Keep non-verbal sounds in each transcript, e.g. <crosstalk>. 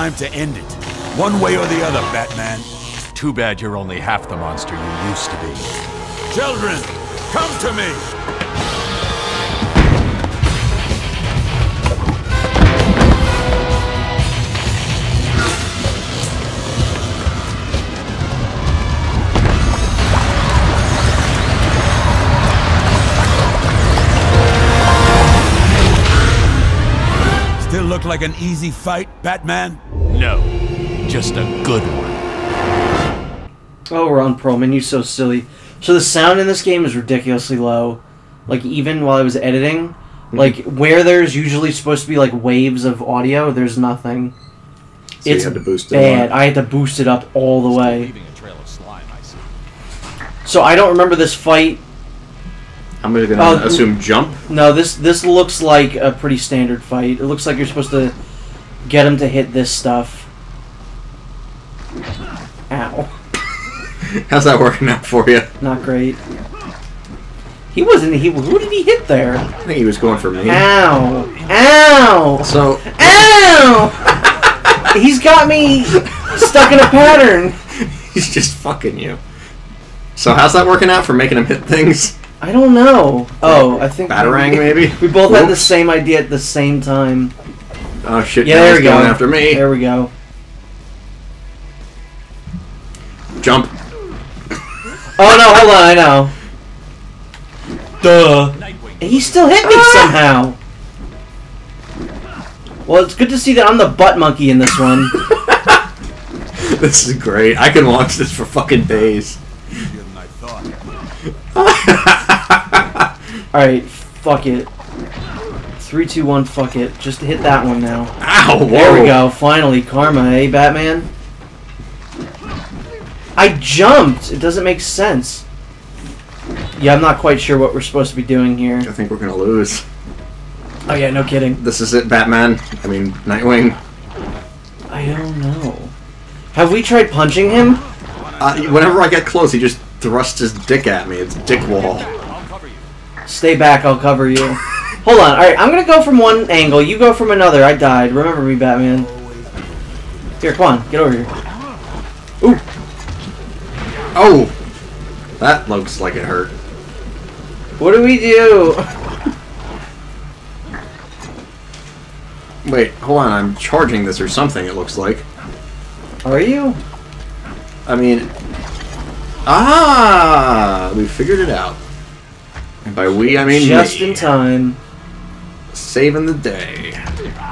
time to end it. One way or the other, Batman. Too bad you're only half the monster you used to be. Children, come to me! Still look like an easy fight, Batman? No, just a good one. Oh, Ron Perlman, you so silly. So the sound in this game is ridiculously low. Like even while I was editing, mhm. like where there's usually supposed to be like waves of audio, there's nothing. So it's had to boost it bad. up. I had to boost it up all the way. A trail of slime, I see. So I don't remember this fight. I'm gonna, gonna Oh, uh, assume jump. No, this this looks like a pretty standard fight. It looks like you're supposed to get him to hit this stuff. Ow. <laughs> How's that working out for you? Not great. He wasn't. He who did he hit there? I think he was going for me. Ow! Ow! So Ow! <laughs> He's got me stuck in a pattern. <laughs> he's just fucking you. So how's that working out for making him hit things? I don't know. Oh, oh I think Batarang, maybe? We both had the Whoops. same idea at the same time. Oh shit! Yeah, now there he's we go. going after me. There we go. Jump. Oh no! Hold on. I know. Duh. Nightwing. He still hit me ah! somehow. Well, it's good to see that I'm the butt monkey in this one. <laughs> This is great. I can watch this for fucking days. <laughs> Easier than I thought. All right, fuck it. Three, two, one. Fuck it. Just hit that one now. Ow! Whoa. There we go. Finally, karma, eh, Batman? I jumped. It doesn't make sense. Yeah, I'm not quite sure what we're supposed to be doing here. I think we're gonna lose. Oh yeah, no kidding. This is it, Batman. I mean, Nightwing. I don't know. Have we tried punching him? Uh, whenever I get close, he just thrusts his dick at me. It's dick wall. I'll cover you. Stay back. I'll cover you. Hold on. All right, I'm gonna go from one angle. You go from another. I died. Remember me, Batman. Here, come on. Get over here. Ooh! Oh! That looks like it hurt. What do we do? Wait, hold on. I'm charging this or something, it looks like. Are you? I mean... Ah! We figured it out. And by we, I mean Just me. in time. Saving the day.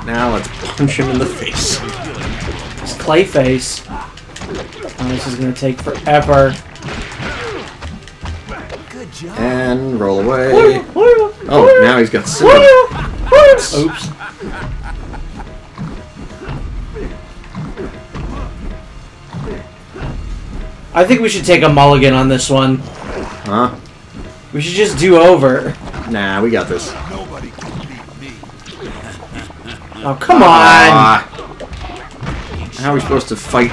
Now let's punch him in the face. It's Clayface. Oh, this is gonna take forever. And roll away. Oh, now he's got silver. Oops. I think we should take a mulligan on this one. Huh? We should just do over. Nah, we got this. Nobody can beat me. Oh, come on! Ah. How are we supposed to fight?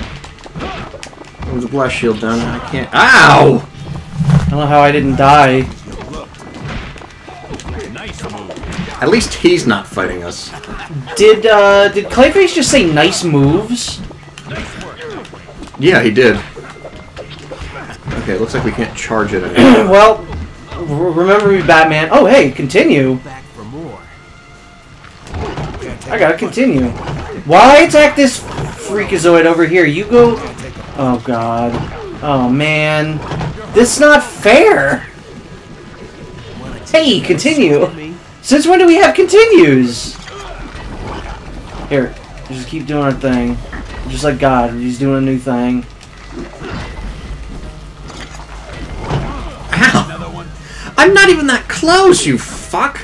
With a blast shield down, I can't. Ow! I don't know how I didn't die. Nice move. At least he's not fighting us. Did, uh, did Clayface just say nice moves? Yeah, he did. Okay, it looks like we can't charge it anymore. <clears throat> well, r- remember me, Batman. Oh, hey, continue. I gotta continue. Why attack this freakazoid over here? You go. Oh god. Oh man. This is not fair. Hey, continue. Since when do we have continues? Here, just keep doing our thing. Just like God, he's doing a new thing. I'm not even that close, you fuck!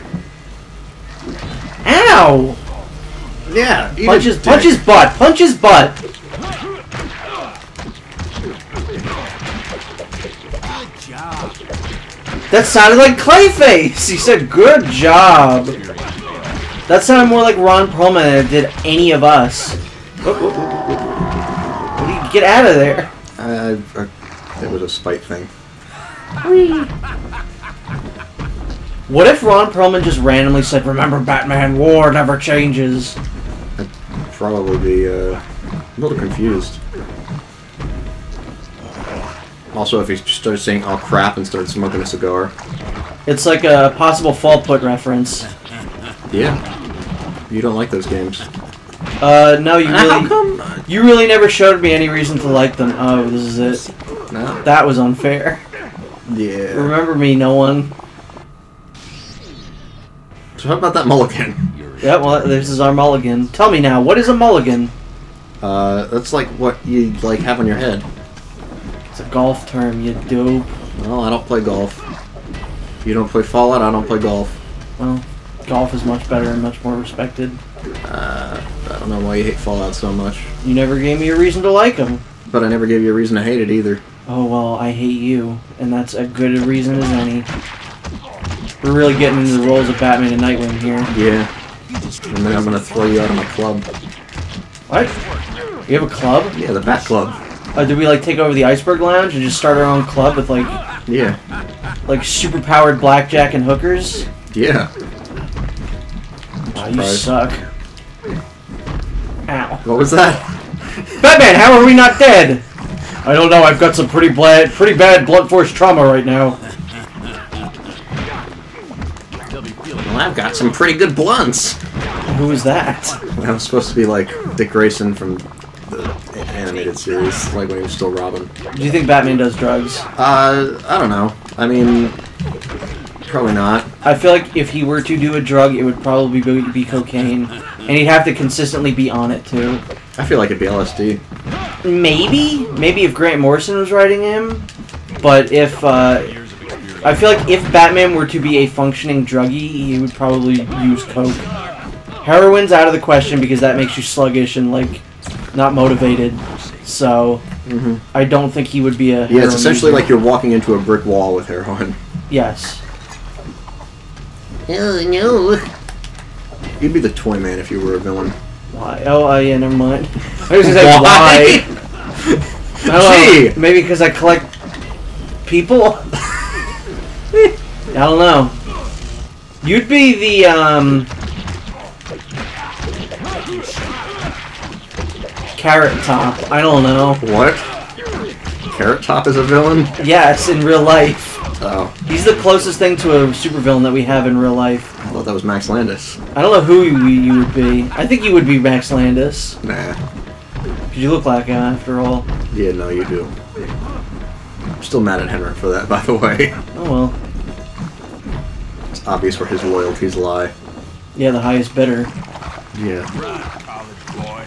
Ow! Yeah, Punch his, punch his butt. Punch his butt. That sounded like Clayface. He said, "Good job." That sounded more like Ron Perlman than it did any of us. Whoop, whoop, whoop, get out of there? Uh, uh, it was a spite thing. What if Ron Perlman just randomly said, "Remember, Batman, war never changes"? I'd probably be, uh... A little confused. Also, if he started saying "oh crap" and started smoking a cigar, It's like a possible Fallout reference. yeah, you don't like those games. Uh, no, you How really, come? you really never showed me any reason to like them. Oh, this is it. No. That was unfair. Yeah. Remember me, no one. So how about that mulligan? Yeah, well, this is our mulligan. Tell me now, what is a mulligan? Uh, that's like what you like have on your head. It's a golf term, you dope. Well, I don't play golf. You don't play Fallout. I don't play golf. Well, golf is much better and much more respected. Uh, I don't know why you hate Fallout so much, You never gave me a reason to like them. but I never gave you a reason to hate it either. Oh, well, I hate you, and that's a good a reason as any. We're really getting into the roles of Batman and Nightwing here. Yeah. And then I'm gonna throw you out of my club. What? You have a club? Yeah, the Bat Club. Uh, did we like take over the Iceberg Lounge and just start our own club with like Yeah. like super powered blackjack and hookers? Yeah. Wow, you suck. Ow. What was that? Batman, how are we not dead? I don't know. I've got some pretty bad, pretty bad blunt force trauma right now. I've got some pretty good blunts. Who is that? That was supposed to be like Dick Grayson from the animated series, like when he was still Robin. Do you think Batman does drugs? Uh, I don't know. I mean, probably not. I feel like if he were to do a drug, it would probably be, be cocaine, and he'd have to consistently be on it too. I feel like it'd be LSD. Maybe, maybe if Grant Morrison was writing him, but if uh, I feel like if Batman were to be a functioning druggie, he would probably use coke. Heroin's out of the question because that makes you sluggish and like not motivated. So Mm-hmm. I don't think he would be a. Yeah, it's essentially user. like you're walking into a brick wall with heroin. Yes. Oh no. You'd be the toy man if you were a villain. Why? Oh, uh, yeah, never mind. I was gonna say Why? why. <laughs> I don't know. Gee. Maybe because I collect people. <laughs> I don't know. You'd be the um. Carrot Top. I don't know. What? Carrot Top is a villain? Yes, in real life. Oh, He's the closest thing to a supervillain that we have in real life. I thought that was Max Landis. I don't know who you, you would be. I think you would be Max Landis. Nah. Because you look like him after all. Yeah, no, you do. I'm still mad at Henrik for that, <laughs> by the way. Oh well. It's obvious where his loyalties lie. Yeah, the highest bidder. Yeah. College <laughs> boy.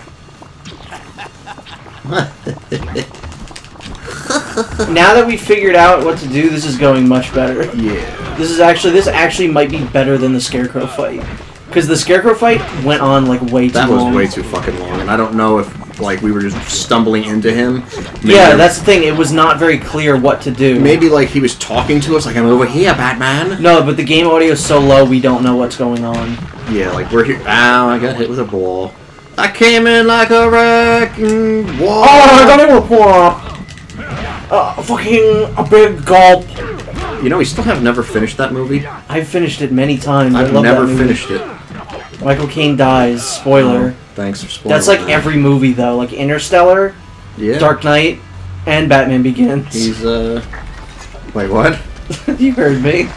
Now that we figured out what to do, this is going much better. Yeah. This is actually this actually might be better than the Scarecrow fight. Because the Scarecrow fight went on like way too long. That long. was way too fucking long, and I don't know if, like, we were just stumbling into him. Maybe Yeah, that's the thing. It was not very clear what to do. Maybe, like, he was talking to us, like, I'm over here, Batman. No, but the game audio is so low we don't know what's going on. Yeah, like, we're here. Ow, I got hit with a ball. I came in like a wrecking wall. Oh, I got a report. Uh, fucking a big gulp. You know, we still have never finished that movie. I've finished it many times. I've never finished it. Michael Caine dies. Spoiler. Thanks for spoiling. That's like that. every movie though, like Interstellar, Yeah. Dark Knight, and Batman Begins. He's, uh. Wait, what? <laughs> you heard me.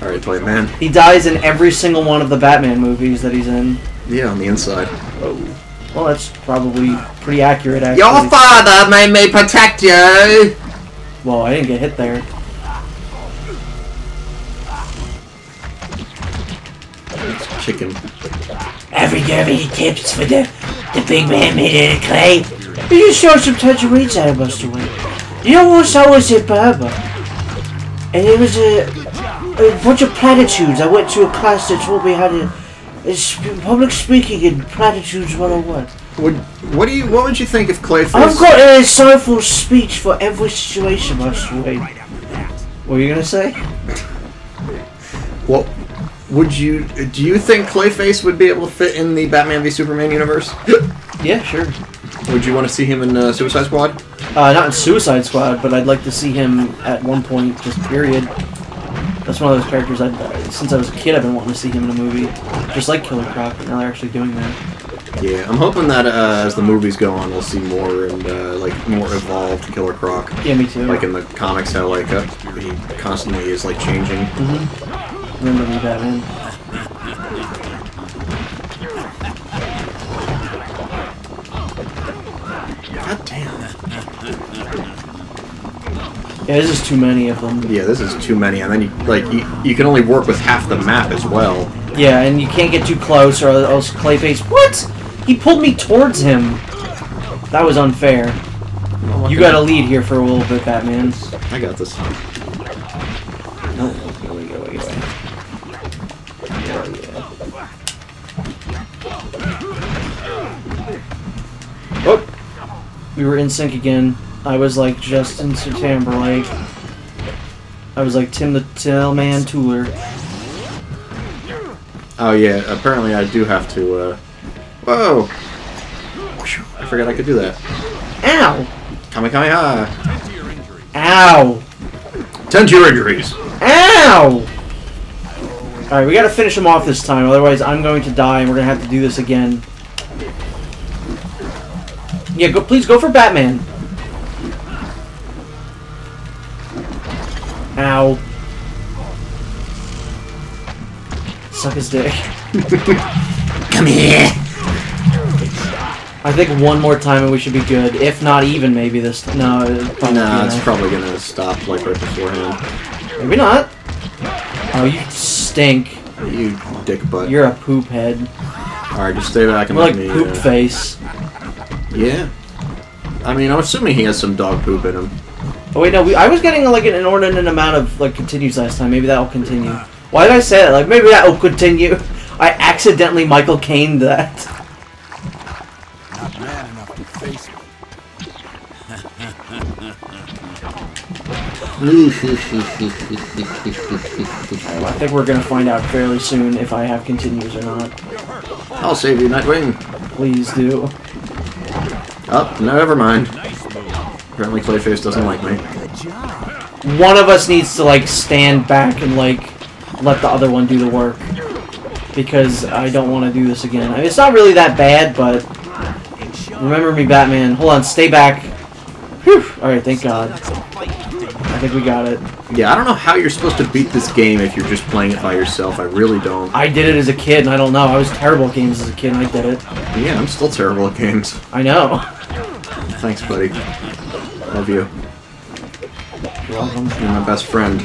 Alright, play it, man. He dies in every single one of the Batman movies that he's in. Yeah, on the inside. Oh. Well, that's probably pretty accurate, actually. Your father made me protect you! Well, I didn't get hit there. Chicken. You got any tips for the the big man made of clay? You just saw some tangerines out of Buster Wayne. You know once I was at Barber, and it was a, a bunch of platitudes. I went to a class that told me how to uh, public speaking and platitudes 101. Would, what do you, what would you think if Clayface... I've got an insightful speech for every situation, Buster Wayne. What were you gonna say? Well, would you, do you think Clayface would be able to fit in the Batman v Superman universe? <laughs> Yeah, sure. would you want to see him in uh, Suicide Squad? Uh, not in Suicide Squad, but I'd like to see him at one point, just period. That's one of those characters I've since I was a kid, I've been wanting to see him in a movie, just like Killer Croc. But now they're actually doing that. Yeah, I'm hoping that uh, as the movies go on, we'll see more and uh, like more evolved Killer Croc. Yeah, me too. Like in the comics, how like uh, he constantly is like changing. Remember me, Batman. God damn. Yeah, this is too many of them. Yeah, this is too many, and then you like you, you can only work with half the map as well. Yeah, and you can't get too close or else Clayface. What? He pulled me towards him. That was unfair. Oh, you got a lead here for a little bit, Batman. I got this. We were in sync again. I was like Justin Timberlake. I was like Tim the Tailman Tooler. Oh yeah, apparently I do have to. Uh... Whoa! I forgot I could do that. Ow! Kamehameha! Ow! Tend to your injuries. Ow! Alright, we gotta finish him off this time, otherwise I'm going to die and we're gonna have to do this again. Yeah, go please go for Batman. Ow. Suck his dick. <laughs> Come here. I think one more time and we should be good. If not even maybe this no probably Nah, it's probably gonna stop like right beforehand. Maybe not. Oh you stink. You dick butt. You're a poop head. Alright, just stay back and You're let like me. poop uh, face. Yeah. I mean, I'm assuming he has some dog poop in him. Oh wait, no, we, I was getting like an inordinate amount of like continues last time. Maybe that will continue. Why did I say that? Like maybe that will continue. <laughs> I accidentally Michael Caine that. Not man enough to face me. I think we're gonna find out fairly soon if I have continues or not. I'll save you, Nightwing. Please do. Oh, no, never mind. Apparently Clayface doesn't like me. One of us needs to like stand back and like let the other one do the work because I don't want to do this again. I mean, it's not really that bad, but remember me, Batman. Hold on, stay back. Whew. All right, thank God. I think we got it. Yeah, I don't know how you're supposed to beat this game if you're just playing it by yourself. I really don't. I did it as a kid, and I don't know. I was terrible at games as a kid, and I did it. Yeah, I'm still terrible at games. I know. Thanks, buddy. Love you. You're welcome. You're my best friend.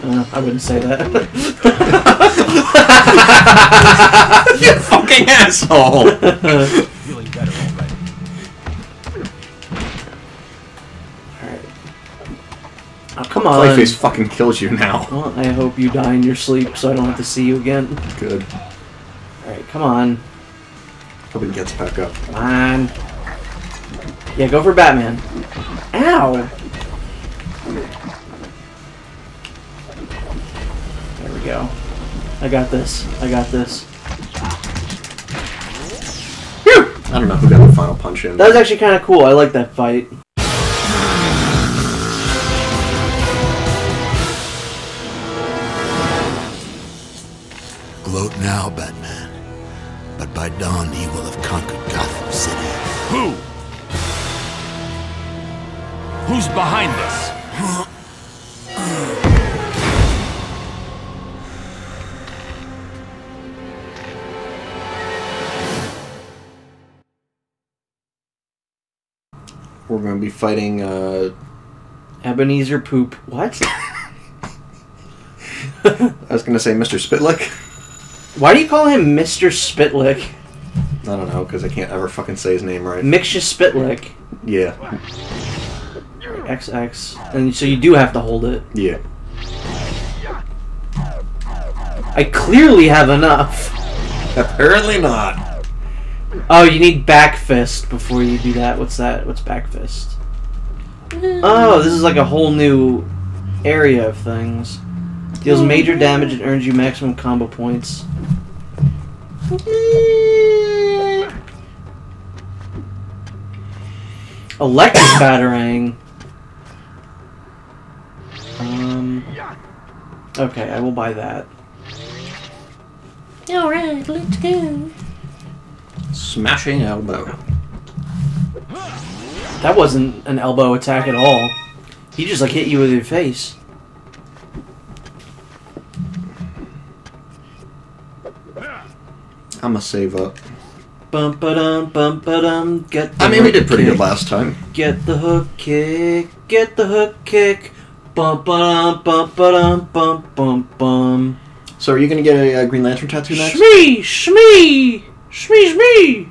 Uh, I wouldn't say that. <laughs> you fucking asshole! <laughs> oh, come on. Clayface fucking kills you now. <laughs> Well, I hope you die in your sleep so I don't have to see you again. Good. Alright, come on. Hope he gets back up. Come on. Yeah, go for Batman. Ow! There we go. I got this. I got this. Phew! I don't know who got the final punch in. That was actually kind of cool. I like that fight. Now, Batman. But by dawn he will have conquered Gotham City. Who? Who's behind this? We're gonna be fighting, uh... Ebenezer Poop. What? <laughs> I was gonna say Mr. Spitlick. Why do you call him Mr. Spitlick? I don't know, because I can't ever fucking say his name right. Mixia Spitlick. Yeah. XX. And so you do have to hold it. Yeah. I clearly have enough. Apparently not. Oh, you need back fist before you do that. What's that? What's back fist? Oh, this is like a whole new area of things. Deals major damage and earns you maximum combo points. Electric <coughs> batarang. Um. Okay, I will buy that. Alright, let's go. Smashing elbow. That wasn't an elbow attack at all. He just like hit you with your face. I'm a save up. Bum ba dum bum ba dum. Get. The I mean, we did pretty kick. good last time. Get the hook kick. Get the hook kick. Bum ba dum bum ba dum bum bum bum. So are you gonna get a, uh Green Lantern tattoo next? Shmee! Shmee! Shmee! Shmee!